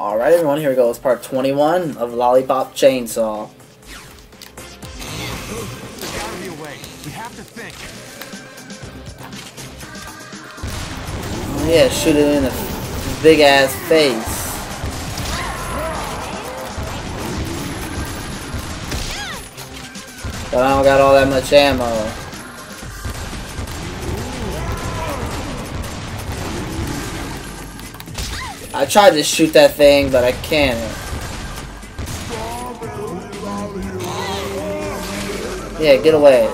Alright everyone, here we go. It's part 21 of Lollipop Chainsaw. We have to think. Yeah, shoot it in the big ass face. But I don't got all that much ammo. I tried to shoot that thing, but I can't. Yeah, get away.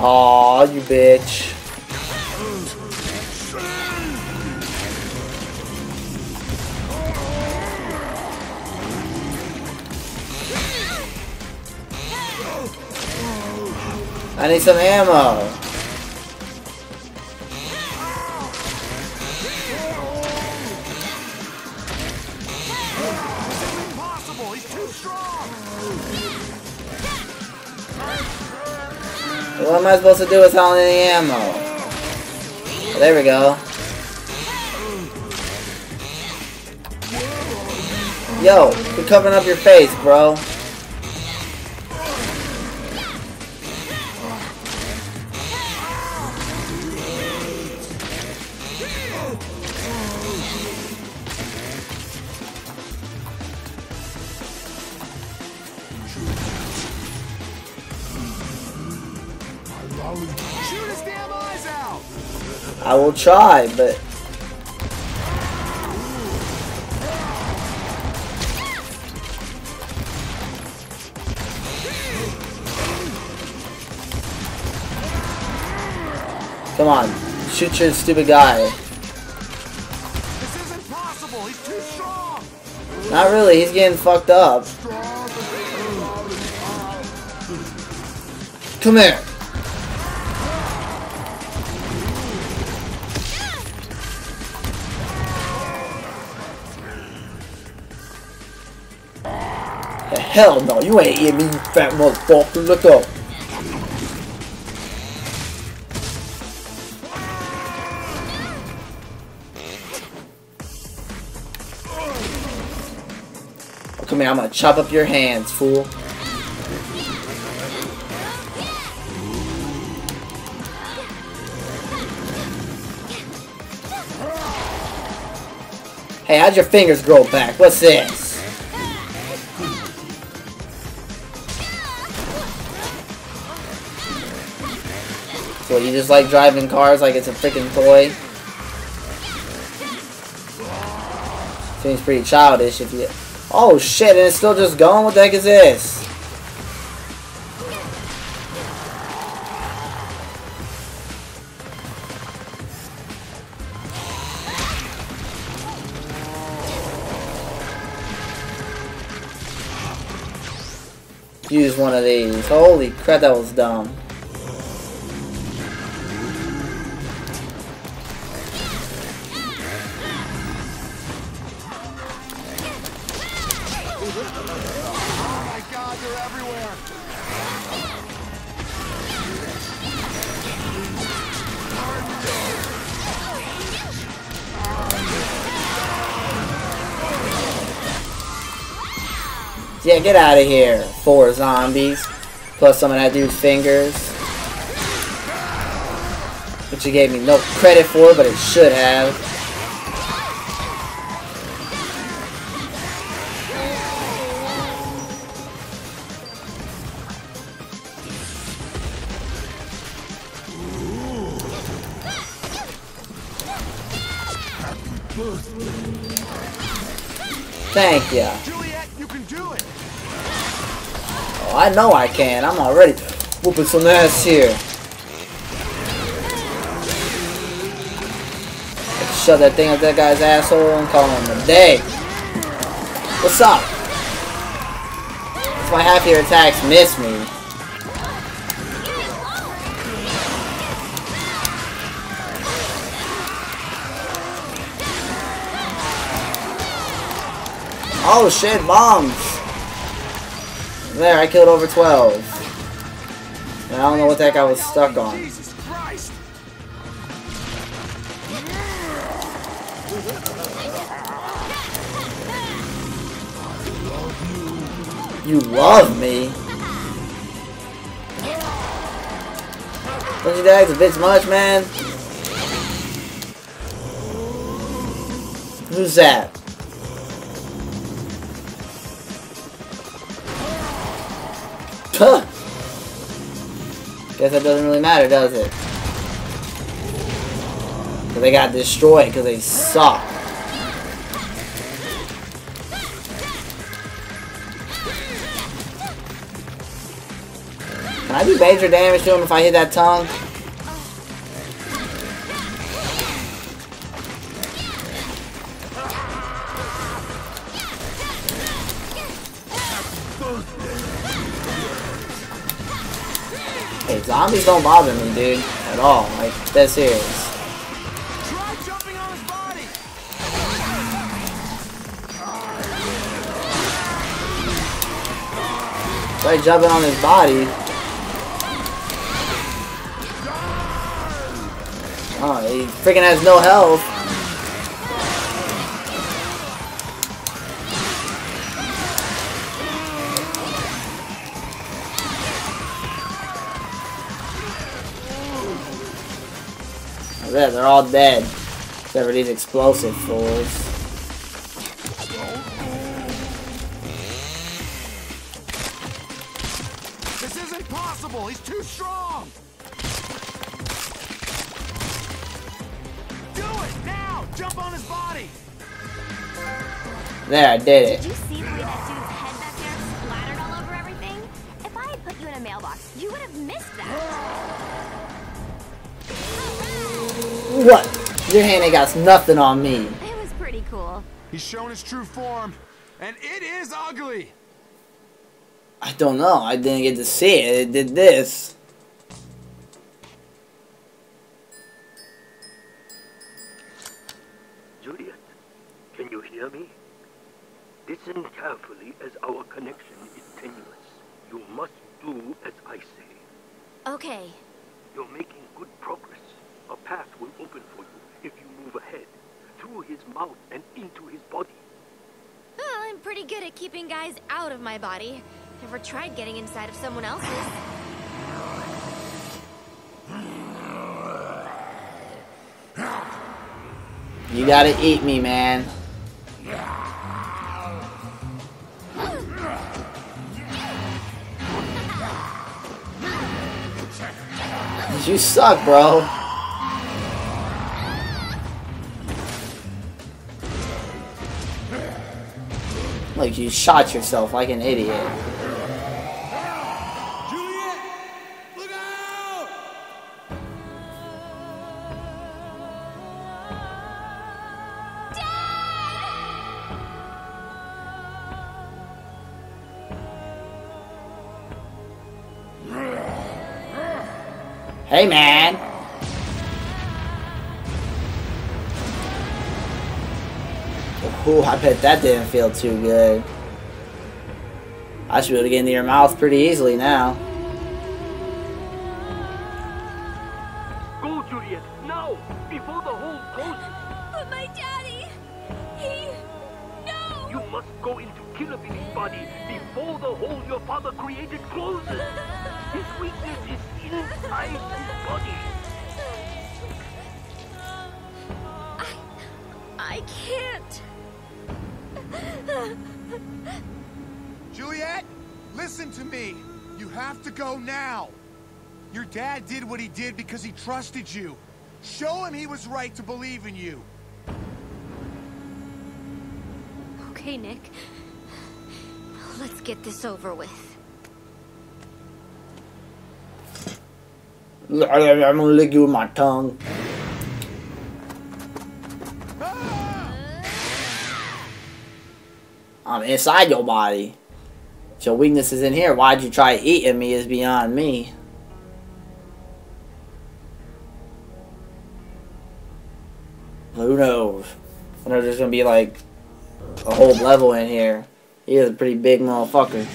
Aw, you bitch. I need some ammo. What am I supposed to do without the ammo? Oh, there we go. Yo, quit covering up your face, bro. Will try, but Come on, shoot your stupid guy. This isn't! He's too strong! Not really, he's getting fucked up. Come here. Hell no, you ain't eating me, you fat motherfucker. Look up. Come here, I'm gonna chop up your hands, fool. Hey, how'd your fingers grow back? What's this? So you just like driving cars like it's a freaking toy? Seems pretty childish if you... Oh shit, and it's still just going? What the heck is this? Use one of these. Holy crap, that was dumb. Yeah, get out of here. Four zombies. Plus some of that dude's fingers. Which you gave me no credit for, but it should have. Thank you I know I can. I'm already whooping some ass here. Shove that thing up that guy's asshole and call him a day. What's up? If my half attacks miss me. Oh shit, bombs! There, I killed over 12. I don't know what that guy was stuck on. Jesus Christ! You love me? Don't you that's a bit much, man? Who's that? Guess that doesn't really matter, does it? Cause they got destroyed because they suck. Can I do major damage to him if I hit that tongue? Zombies don't bother me, dude, at all. Like, that's serious. Try jumping on his body! Try jumping on his body. Oh, he freaking has no health. There, they're all dead. Except for these explosive fools. This isn't possible! He's too strong! Do it! Now! Jump on his body! There, I did it. Did you see the way that dude's head back there splattered all over everything? If I had put you in a mailbox, you would have missed that. What? Your hand ain't got nothing on me. It was pretty cool. He's shown his true form, and it is ugly! I don't know. I didn't get to see it. It did this. Juliet, can you hear me? Listen carefully as our connection is tenuous. You must do as I say. Okay. You're making good progress. A path will open for you if you move ahead, through his mouth and into his body. Well, I'm pretty good at keeping guys out of my body. Never tried getting inside of someone else's. You gotta eat me, man. You suck, bro. Like you shot yourself like an idiot. Hey, man. Ooh, I bet that didn't feel too good. I should be able to get into your mouth pretty easily now. Go, Juliet, now, before the hole closes. But my daddy, he, no. You must go into Killabilly's body before the hole your father created closes. His weakness is inside his body. Listen to me. You have to go now. Your dad did what he did because he trusted you. Show him he was right to believe in you. Okay, Nick. Let's get this over with. I'm gonna lick you with my tongue. Ah! I'm inside your body. Your weakness is in here, why'd you try eating me is beyond me. Who knows? I know there's gonna be like a whole level in here. He is a pretty big motherfucker.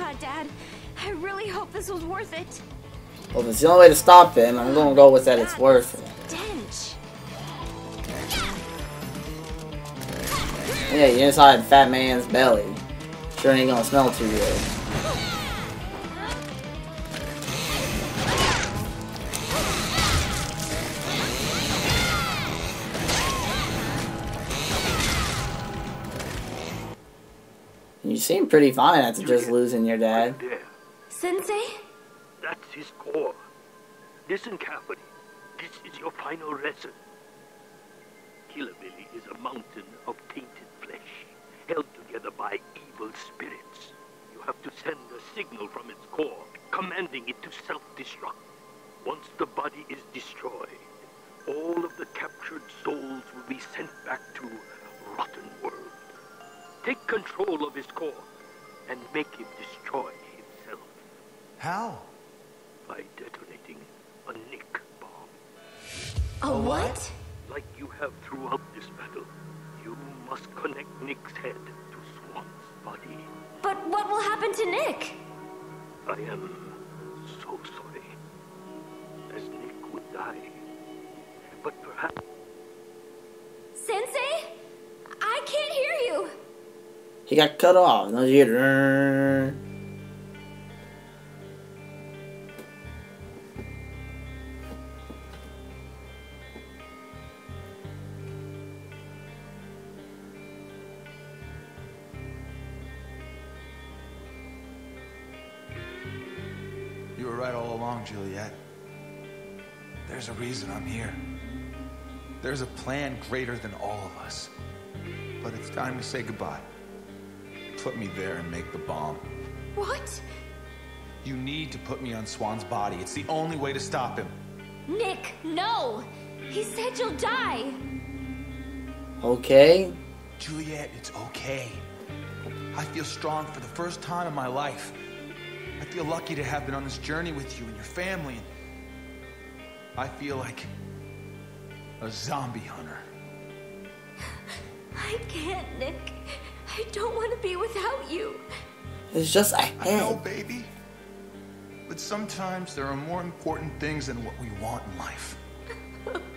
God, Dad. I really hope this was worth it. Well, if it's the only way to stop him, I'm gonna go with that it's worth it. Yeah, you're inside Fat Man's belly. Sure ain't gonna smell too good. Seem pretty fine after just losing your dad. Right. Sensei? That's his core. Listen carefully. This is your final lesson. Killabilly is a mountain of tainted flesh, held together by evil spirits. You have to send a signal from its core, commanding it to self-destruct. Once the body is destroyed, all of the captured souls will be sent back to Rotten World. Take control of his core and make him destroy himself How? by detonating a Nick bomb. A what? Like you have throughout this battle, you must connect Nick's head to Swan's body. But what will happen to Nick? I am He got cut off. No, you hear You were right all along, Juliet. There's a reason I'm here. There's a plan greater than all of us. But it's time to say goodbye. Put me there and make the bomb. What? You need to put me on Swan's body. It's the only way to stop him. Nick, no. He said you'll die. Okay. Juliet, it's okay. I feel strong for the first time in my life. I feel lucky to have been on this journey with you and your family. I feel like a zombie hunter. I can't, Nick. I don't want to be without you. It's just i know, head. baby. But sometimes there are more important things than what we want in life.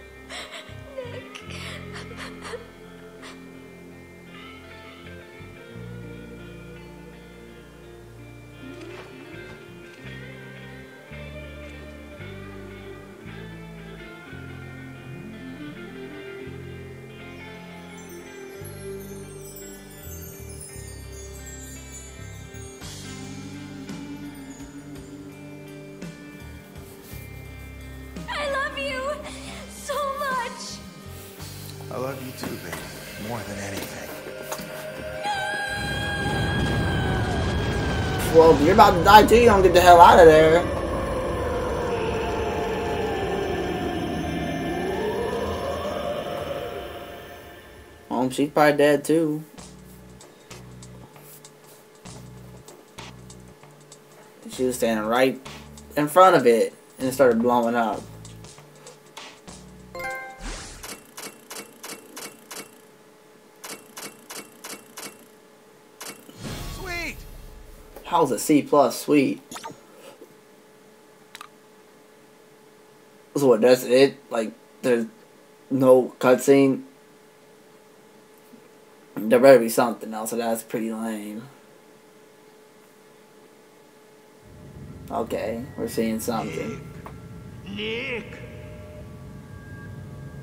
love you too, baby. More than anything. Well, you're about to die too. You don't get the hell out of there. Um, she's probably dead too. She was standing right in front of it, and it started blowing up. How's a C plus sweet? So what? That's it? Like there's no cutscene. There better be something else. So that's pretty lame. Okay, we're seeing something. Nick! Nick!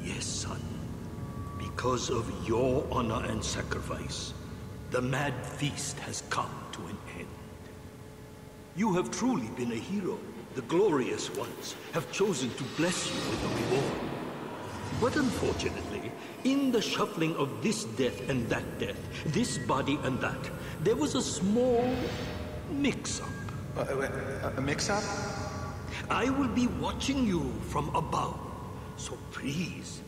Yes, son. Because of your honor and sacrifice, the mad feast has come to an end. You have truly been a hero. The glorious ones have chosen to bless you with a reward. But unfortunately, in the shuffling of this death and that death, this body and that, there was a small mix-up. Uh, a- a mix-up? I will be watching you from above. So please,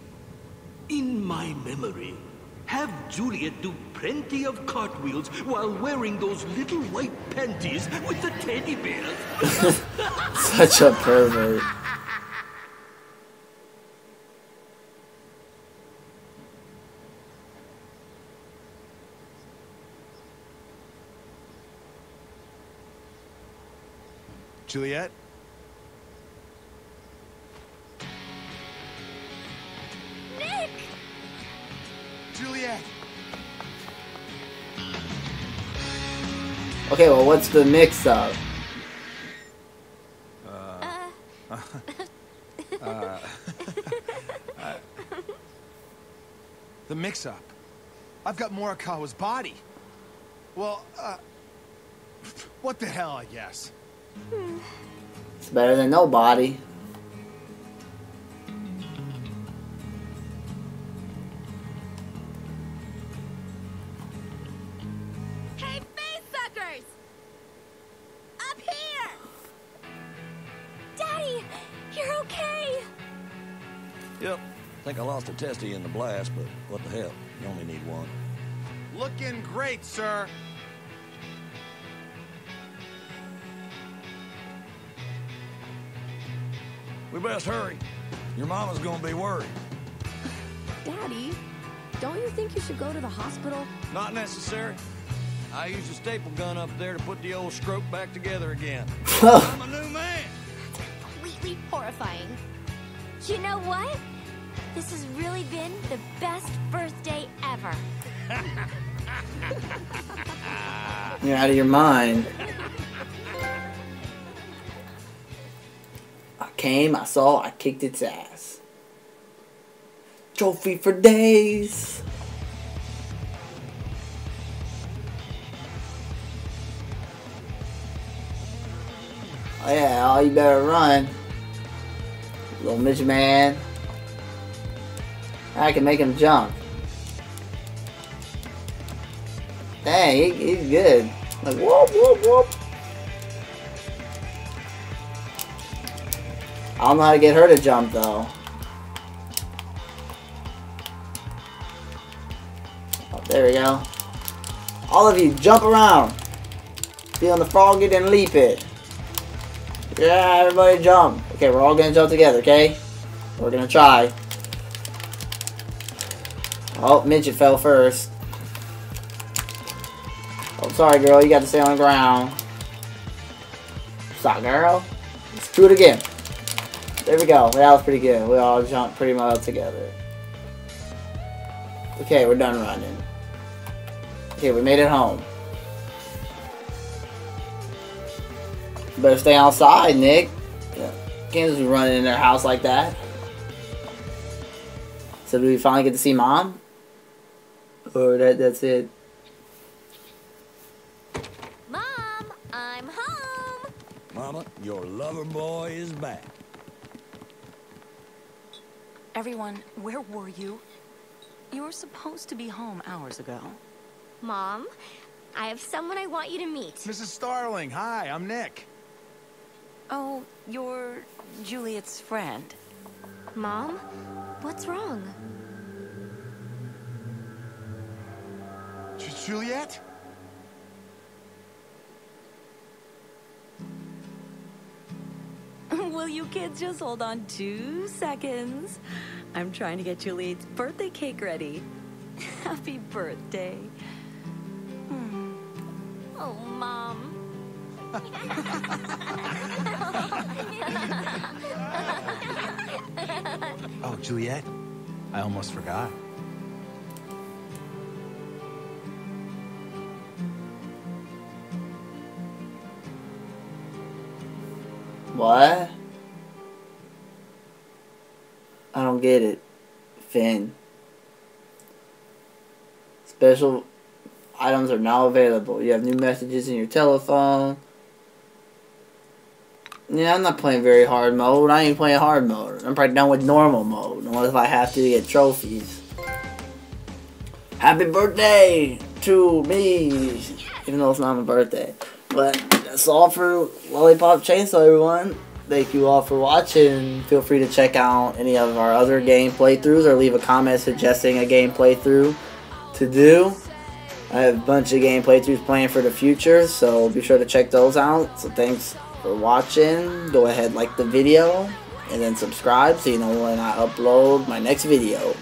in my memory, have Juliet do plenty of cartwheels while wearing those little white panties with the teddy bears. Such a pervert. Juliet? Okay, well, what's the mix up? Uh, uh, uh, the mix-up. I've got Morikawa's body. Well, uh... What the hell, I guess. It's better than nobody. Testy in the blast, but what the hell? You only need one. Looking great, sir. We best hurry. Your mama's gonna be worried. Daddy, don't you think you should go to the hospital? Not necessary. I used a staple gun up there to put the old stroke back together again. I'm a new man. Completely horrifying. You know what? This has really been the best birthday ever. You're out of your mind. I came, I saw, I kicked its ass. Trophy for days. Oh yeah, oh you better run. Little midget man. I can make him jump. Dang, he, he's good. Like whoop whoop whoop. I don't know how to get her to jump though. Oh, there we go. All of you, jump around. Feel the frog it and leap it. Yeah, everybody jump. Okay, we're all gonna jump together, okay? We're gonna try. Oh, midget fell first. Oh, sorry, girl. You got to stay on the ground. Stop, girl. Let's do it again. There we go. That was pretty good. We all jumped pretty well together. Okay, we're done running. Okay, we made it home. Better stay outside, Nick. Yeah. Can't just be running in their house like that. So do we finally get to see mom? Or that that's it? Mom, I'm home! Mama, your lover boy is back. Everyone, where were you? You were supposed to be home hours ago. Mom, I have someone I want you to meet. Mrs. Starling, hi, I'm Nick. Oh, you're Juliet's friend. Mom, what's wrong? Juliet? Will you kids just hold on two seconds? I'm trying to get Juliet's birthday cake ready. Happy birthday. Hmm. Oh, Mom. Oh, Juliet? I almost forgot. What? I don't get it. Finn. Special items are now available. You have new messages in your telephone. Yeah, I'm not playing very hard mode. I ain't playing hard mode. I'm probably done with normal mode. Unless if I have to get trophies. Happy birthday to me! Even though it's not my birthday. But that's all for Lollipop Chainsaw, everyone. Thank you all for watching. Feel free to check out any of our other game playthroughs or leave a comment suggesting a game playthrough to do. I have a bunch of game playthroughs planned for the future, so be sure to check those out. So thanks for watching. Go ahead, like the video, and then subscribe so you know when I upload my next video.